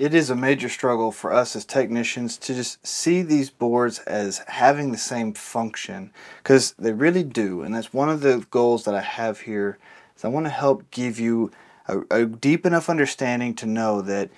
It is a major struggle for us as technicians to just see these boards as having the same function because they really do. And that's one of the goals that I have here is I want to help give you a, a deep enough understanding to know that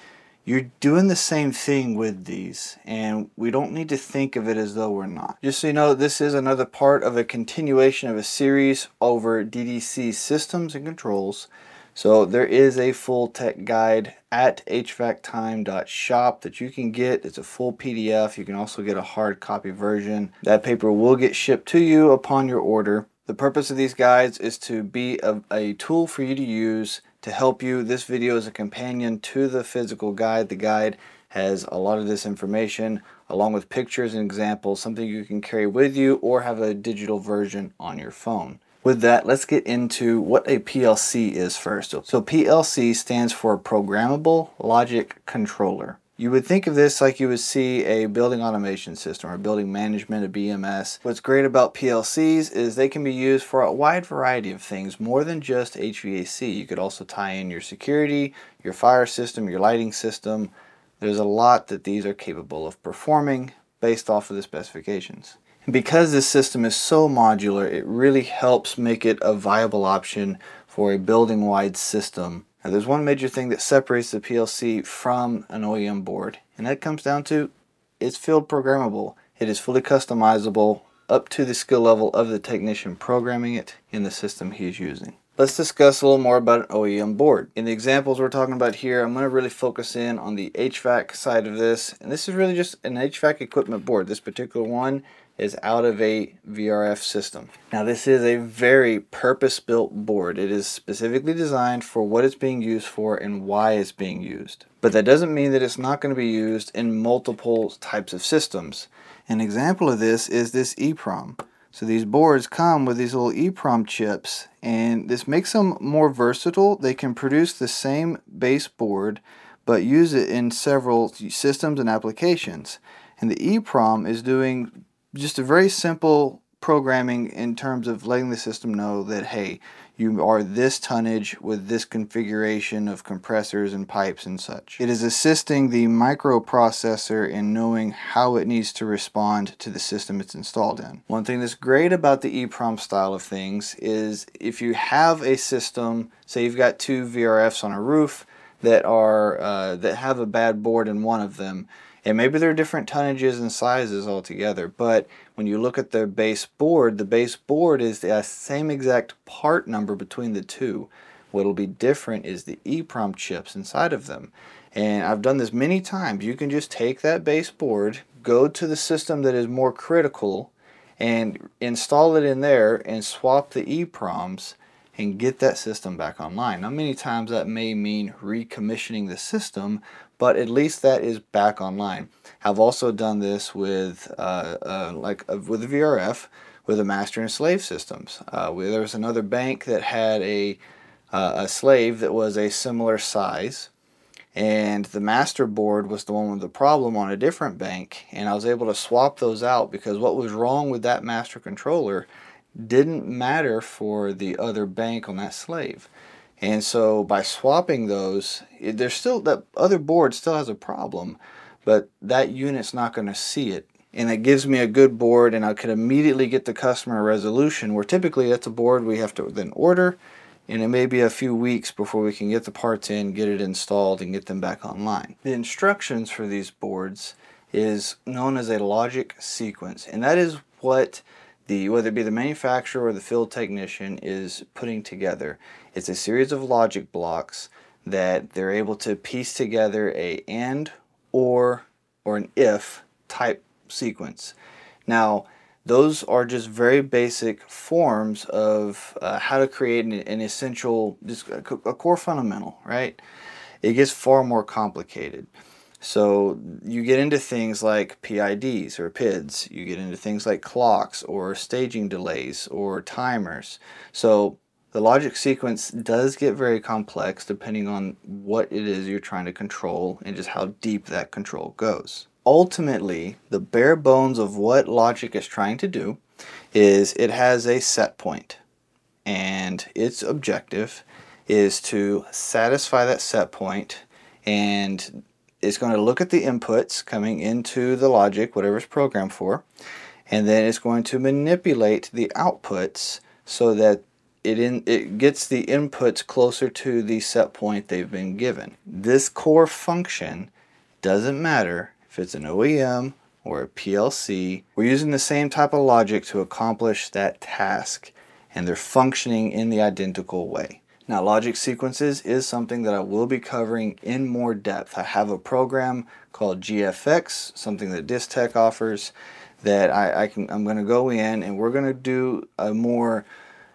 you're doing the same thing with these and we don't need to think of it as though we're not. Just so you know, this is another part of a continuation of a series over DDC systems and controls. So there is a full tech guide at hvactime.shop that you can get. It's a full PDF. You can also get a hard copy version. That paper will get shipped to you upon your order. The purpose of these guides is to be a, a tool for you to use to help you. This video is a companion to the physical guide. The guide has a lot of this information along with pictures and examples, something you can carry with you or have a digital version on your phone. With that, let's get into what a PLC is first. So PLC stands for Programmable Logic Controller. You would think of this like you would see a building automation system or building management, a BMS. What's great about PLCs is they can be used for a wide variety of things, more than just HVAC. You could also tie in your security, your fire system, your lighting system. There's a lot that these are capable of performing based off of the specifications. Because this system is so modular, it really helps make it a viable option for a building-wide system. Now there's one major thing that separates the PLC from an OEM board, and that comes down to it's field programmable. It is fully customizable up to the skill level of the technician programming it in the system he is using. Let's discuss a little more about an OEM board. In the examples we're talking about here, I'm going to really focus in on the HVAC side of this. And this is really just an HVAC equipment board. This particular one is out of a VRF system. Now this is a very purpose-built board. It is specifically designed for what it's being used for and why it's being used. But that doesn't mean that it's not going to be used in multiple types of systems. An example of this is this EEPROM. So these boards come with these little EEPROM chips and this makes them more versatile. They can produce the same base board but use it in several systems and applications. And the EEPROM is doing just a very simple programming in terms of letting the system know that hey you are this tonnage with this configuration of compressors and pipes and such. It is assisting the microprocessor in knowing how it needs to respond to the system it's installed in. One thing that's great about the EEPROM style of things is if you have a system, say you've got two VRFs on a roof that are uh, that have a bad board in one of them, and maybe they're different tonnages and sizes altogether, but when you look at the base board, the base board is the same exact part number between the two. What'll be different is the EEPROM chips inside of them. And I've done this many times. You can just take that base board, go to the system that is more critical, and install it in there and swap the EEPROMs and get that system back online. Now many times that may mean recommissioning the system, but at least that is back online. I've also done this with uh, uh, like uh, with VRF with the master and slave systems. Uh, there was another bank that had a, uh, a slave that was a similar size and the master board was the one with the problem on a different bank and I was able to swap those out because what was wrong with that master controller didn't matter for the other bank on that slave. And so by swapping those, there's still that other board still has a problem, but that unit's not going to see it. And it gives me a good board and I could immediately get the customer resolution where typically that's a board we have to then order and it may be a few weeks before we can get the parts in, get it installed, and get them back online. The instructions for these boards is known as a logic sequence, and that is what the whether it be the manufacturer or the field technician is putting together. It's a series of logic blocks that they're able to piece together a and or or an if type sequence. Now those are just very basic forms of uh, how to create an, an essential, just a, a core fundamental, right? It gets far more complicated. So you get into things like PIDs or PIDs. You get into things like clocks or staging delays or timers. So the logic sequence does get very complex depending on what it is you're trying to control and just how deep that control goes. Ultimately, the bare bones of what logic is trying to do is it has a set point and its objective is to satisfy that set point and it's going to look at the inputs coming into the logic, whatever it's programmed for, and then it's going to manipulate the outputs so that it, in, it gets the inputs closer to the set point they've been given. This core function doesn't matter if it's an OEM or a PLC. We're using the same type of logic to accomplish that task and they're functioning in the identical way. Now logic sequences is something that I will be covering in more depth. I have a program called GFX, something that Distech offers that I, I can, I'm going to go in and we're going to do a more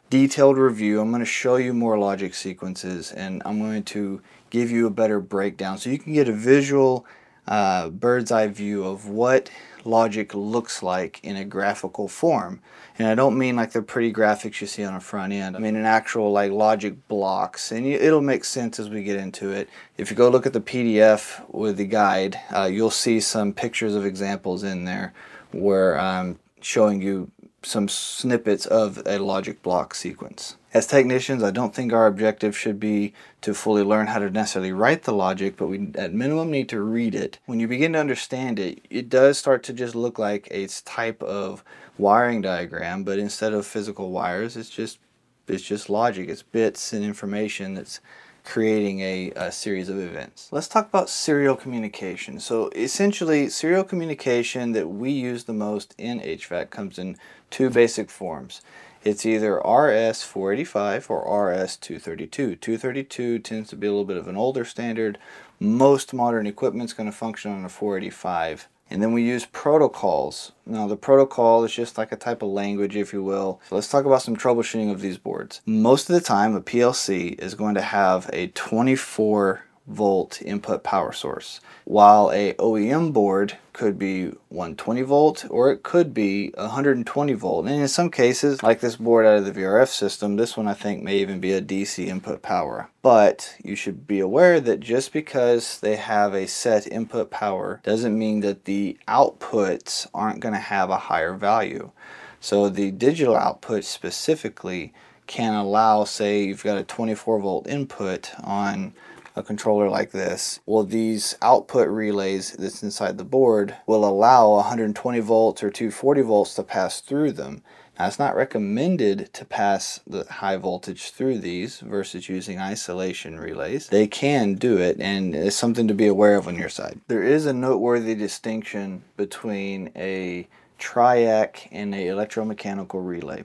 detailed review. I'm going to show you more logic sequences and I'm going to give you a better breakdown so you can get a visual uh, bird's eye view of what logic looks like in a graphical form. And I don't mean like the pretty graphics you see on a front end. I mean an actual like logic blocks. And it'll make sense as we get into it. If you go look at the PDF with the guide, uh, you'll see some pictures of examples in there where I'm showing you some snippets of a logic block sequence. As technicians, I don't think our objective should be to fully learn how to necessarily write the logic, but we at minimum need to read it. When you begin to understand it, it does start to just look like a type of wiring diagram, but instead of physical wires, it's just it's just logic. It's bits and information that's creating a, a, series of events. Let's talk about serial communication. So essentially, serial communication that we use the most in HVAC comes in two basic forms. It's either RS-485 or RS-232. 232 tends to be a little bit of an older standard. Most modern equipment is going to function on a 485. And then we use protocols. Now the protocol is just like a type of language, if you will. So let's talk about some troubleshooting of these boards. Most of the time, a PLC is going to have a 24 volt input power source, while a OEM board could be 120 volt or it could be 120 volt. And in some cases, like this board out of the VRF system, this one I think may even be a DC input power. But you should be aware that just because they have a set input power doesn't mean that the outputs aren't going to have a higher value. So the digital output specifically can allow, say you've got a 24 volt input on a controller like this, well these output relays that's inside the board will allow 120 volts or 240 volts to pass through them. Now it's not recommended to pass the high voltage through these versus using isolation relays. They can do it and it's something to be aware of on your side. There is a noteworthy distinction between a triac and a electromechanical relay.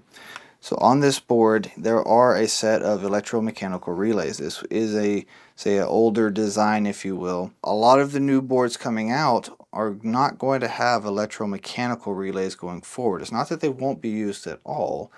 So on this board, there are a set of electromechanical relays. This is a, say, an older design, if you will. A lot of the new boards coming out are not going to have electromechanical relays going forward. It's not that they won't be used at all,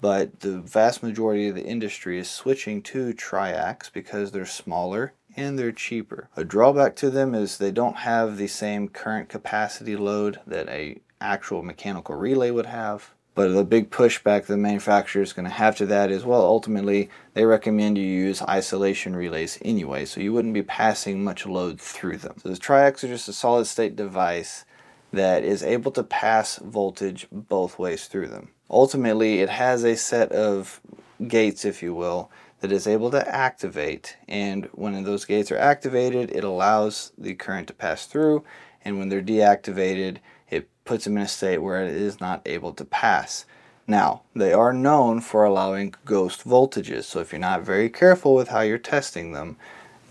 but the vast majority of the industry is switching to triacs because they're smaller and they're cheaper. A drawback to them is they don't have the same current capacity load that a actual mechanical relay would have. But the big pushback the manufacturer is going to have to that is, well, ultimately, they recommend you use isolation relays anyway, so you wouldn't be passing much load through them. So the triacs are just a solid state device that is able to pass voltage both ways through them. Ultimately, it has a set of gates, if you will, that is able to activate, and when those gates are activated, it allows the current to pass through, and when they're deactivated, puts them in a state where it is not able to pass. Now, they are known for allowing ghost voltages, so if you're not very careful with how you're testing them,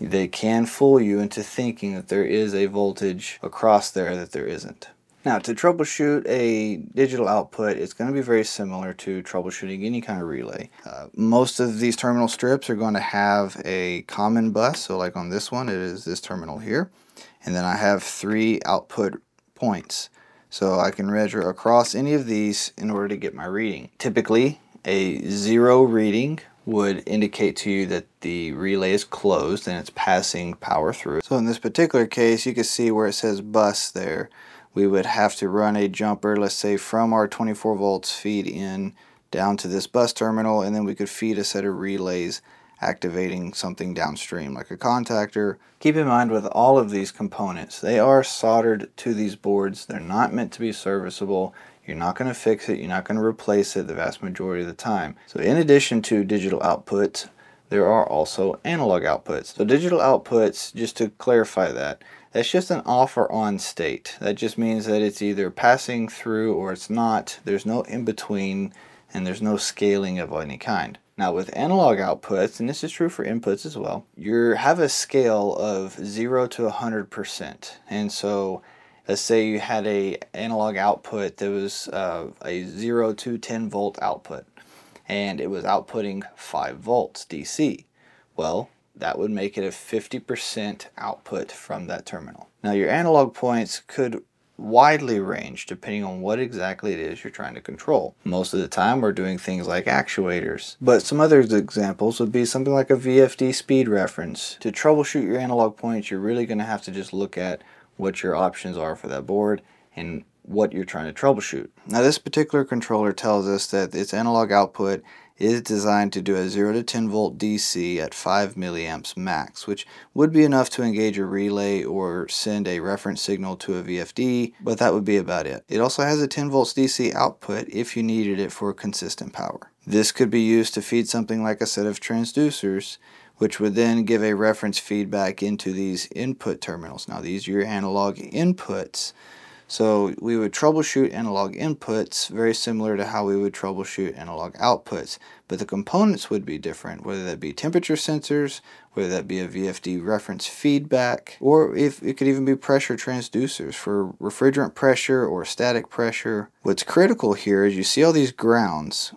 they can fool you into thinking that there is a voltage across there that there isn't. Now, to troubleshoot a digital output, it's going to be very similar to troubleshooting any kind of relay. Uh, most of these terminal strips are going to have a common bus, so like on this one, it is this terminal here. And then I have three output points. So I can measure across any of these in order to get my reading. Typically, a zero reading would indicate to you that the relay is closed and it's passing power through. So in this particular case, you can see where it says bus there. We would have to run a jumper, let's say from our 24 volts feed in down to this bus terminal, and then we could feed a set of relays activating something downstream like a contactor. Keep in mind with all of these components, they are soldered to these boards. They're not meant to be serviceable. You're not going to fix it. You're not going to replace it the vast majority of the time. So in addition to digital outputs, there are also analog outputs. So digital outputs, just to clarify that, That's just an off or on state. That just means that it's either passing through or it's not. There's no in between and there's no scaling of any kind. Now with analog outputs, and this is true for inputs as well, you have a scale of 0 to 100%. And so let's say you had a analog output that was uh, a 0 to 10 volt output and it was outputting 5 volts DC. Well, that would make it a 50% output from that terminal. Now your analog points could widely range depending on what exactly it is you're trying to control. Most of the time we're doing things like actuators. But some other examples would be something like a VFD speed reference. To troubleshoot your analog points you're really going to have to just look at what your options are for that board and what you're trying to troubleshoot. Now this particular controller tells us that its analog output is designed to do a 0 to 10 volt DC at 5 milliamps max, which would be enough to engage a relay or send a reference signal to a VFD, but that would be about it. It also has a 10 volts DC output if you needed it for consistent power. This could be used to feed something like a set of transducers which would then give a reference feedback into these input terminals. Now these are your analog inputs so we would troubleshoot analog inputs very similar to how we would troubleshoot analog outputs, but the components would be different, whether that be temperature sensors, whether that be a VFD reference feedback, or if it could even be pressure transducers for refrigerant pressure or static pressure. What's critical here is you see all these grounds,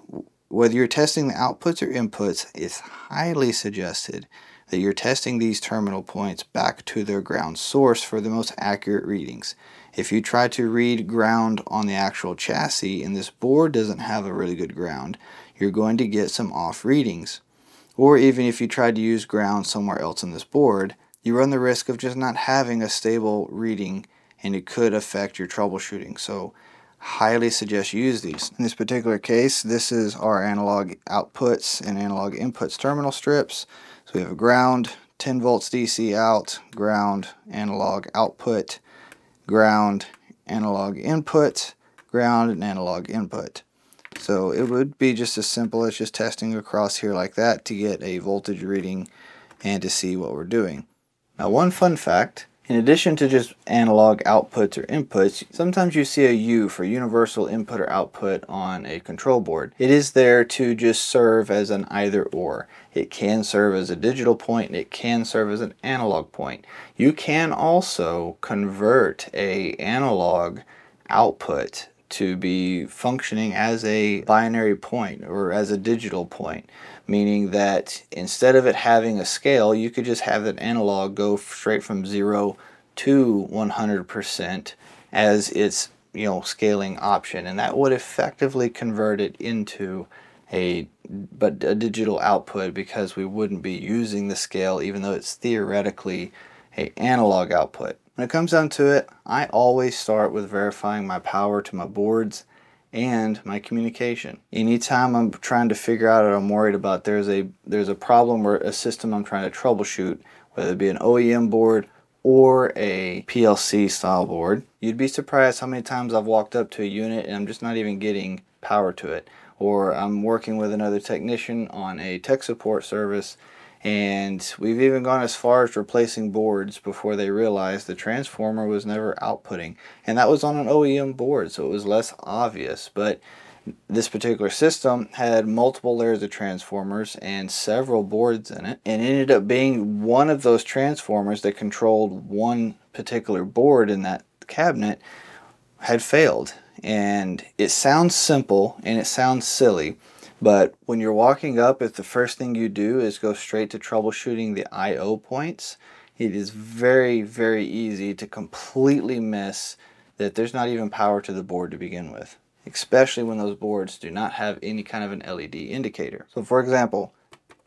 whether you're testing the outputs or inputs, it's highly suggested that you're testing these terminal points back to their ground source for the most accurate readings. If you try to read ground on the actual chassis and this board doesn't have a really good ground, you're going to get some off readings. Or even if you try to use ground somewhere else on this board, you run the risk of just not having a stable reading and it could affect your troubleshooting. So highly suggest you use these. In this particular case, this is our analog outputs and analog inputs terminal strips. So we have a ground, 10 volts DC out, ground, analog output, ground, analog input, ground, and analog input. So it would be just as simple as just testing across here like that to get a voltage reading and to see what we're doing. Now one fun fact, in addition to just analog outputs or inputs, sometimes you see a U for universal input or output on a control board. It is there to just serve as an either or. It can serve as a digital point and it can serve as an analog point. You can also convert a analog output to be functioning as a binary point or as a digital point meaning that instead of it having a scale, you could just have that analog go straight from 0 to 100% as its you know scaling option and that would effectively convert it into a but a digital output because we wouldn't be using the scale even though it's theoretically a analog output. When it comes down to it, I always start with verifying my power to my boards and my communication. Anytime I'm trying to figure out or I'm worried about there's a there's a problem or a system I'm trying to troubleshoot, whether it be an OEM board or a PLC style board, you'd be surprised how many times I've walked up to a unit and I'm just not even getting power to it. Or I'm working with another technician on a tech support service and we've even gone as far as replacing boards before they realized the transformer was never outputting. And that was on an OEM board, so it was less obvious. But this particular system had multiple layers of transformers and several boards in it and ended up being one of those transformers that controlled one particular board in that cabinet had failed and it sounds simple and it sounds silly but when you're walking up, if the first thing you do is go straight to troubleshooting the I.O. points, it is very, very easy to completely miss that there's not even power to the board to begin with, especially when those boards do not have any kind of an LED indicator. So for example,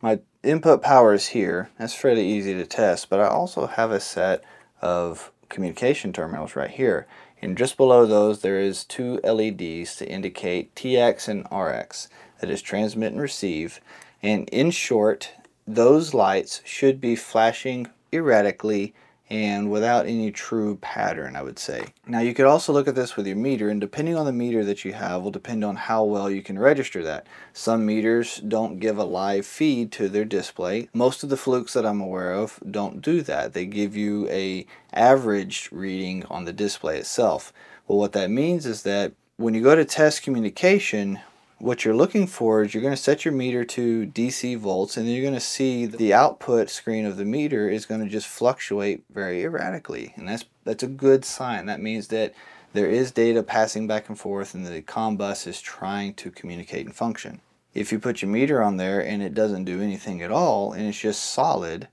my input power is here. That's fairly easy to test, but I also have a set of communication terminals right here. And just below those, there is two LEDs to indicate TX and RX that is transmit and receive. And in short, those lights should be flashing erratically and without any true pattern, I would say. Now you could also look at this with your meter and depending on the meter that you have will depend on how well you can register that. Some meters don't give a live feed to their display. Most of the Flukes that I'm aware of don't do that. They give you a average reading on the display itself. Well what that means is that when you go to test communication what you're looking for is you're going to set your meter to DC volts and you're going to see the output screen of the meter is going to just fluctuate very erratically and that's that's a good sign. That means that there is data passing back and forth and the COM bus is trying to communicate and function. If you put your meter on there and it doesn't do anything at all and it's just solid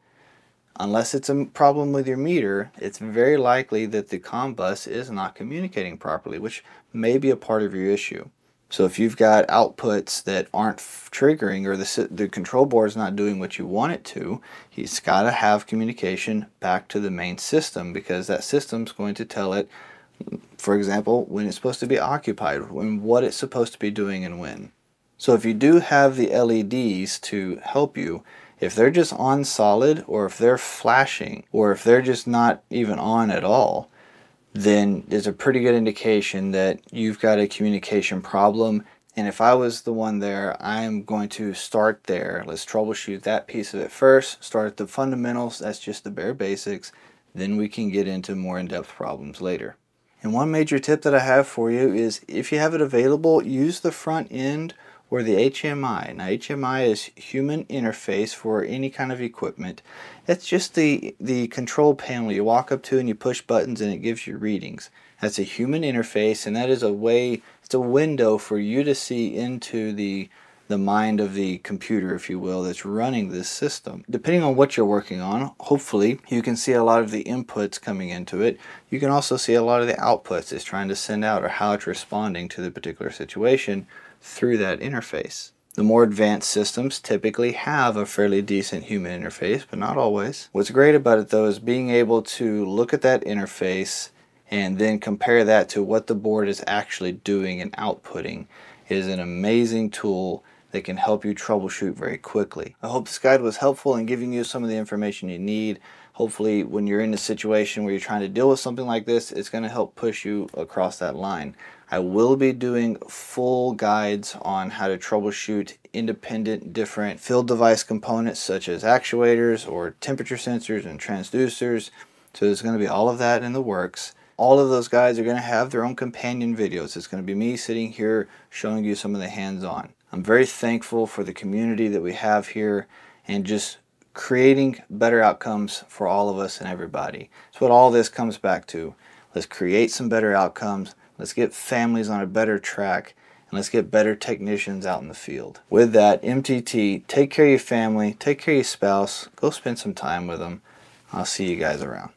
unless it's a problem with your meter it's very likely that the COM bus is not communicating properly which may be a part of your issue so if you've got outputs that aren't triggering or the, the control board is not doing what you want it to, it's got to have communication back to the main system because that system's going to tell it, for example, when it's supposed to be occupied, when what it's supposed to be doing and when. So if you do have the LEDs to help you, if they're just on solid or if they're flashing or if they're just not even on at all, then there's a pretty good indication that you've got a communication problem. And if I was the one there, I'm going to start there. Let's troubleshoot that piece of it first, start at the fundamentals, that's just the bare basics. Then we can get into more in-depth problems later. And one major tip that I have for you is if you have it available, use the front end or the HMI. Now HMI is human interface for any kind of equipment. It's just the, the control panel you walk up to and you push buttons and it gives you readings. That's a human interface and that is a way, it's a window for you to see into the the mind of the computer, if you will, that's running this system. Depending on what you're working on, hopefully you can see a lot of the inputs coming into it. You can also see a lot of the outputs it's trying to send out or how it's responding to the particular situation through that interface. The more advanced systems typically have a fairly decent human interface, but not always. What's great about it though is being able to look at that interface and then compare that to what the board is actually doing and outputting is an amazing tool that can help you troubleshoot very quickly. I hope this guide was helpful in giving you some of the information you need. Hopefully when you're in a situation where you're trying to deal with something like this, it's going to help push you across that line. I will be doing full guides on how to troubleshoot independent different field device components such as actuators or temperature sensors and transducers. So there's going to be all of that in the works. All of those guys are going to have their own companion videos. It's going to be me sitting here showing you some of the hands-on. I'm very thankful for the community that we have here and just creating better outcomes for all of us and everybody. That's what all this comes back to. Let's create some better outcomes Let's get families on a better track and let's get better technicians out in the field. With that, MTT, take care of your family, take care of your spouse, go spend some time with them. I'll see you guys around.